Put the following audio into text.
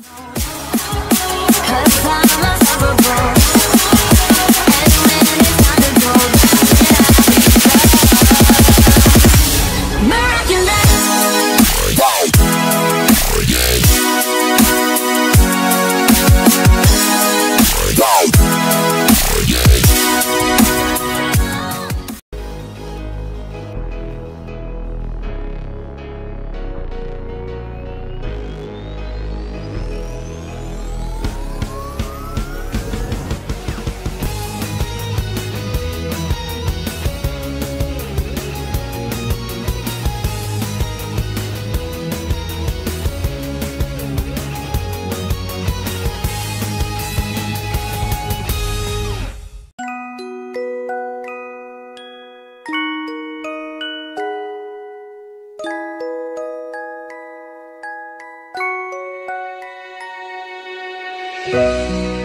Cause Música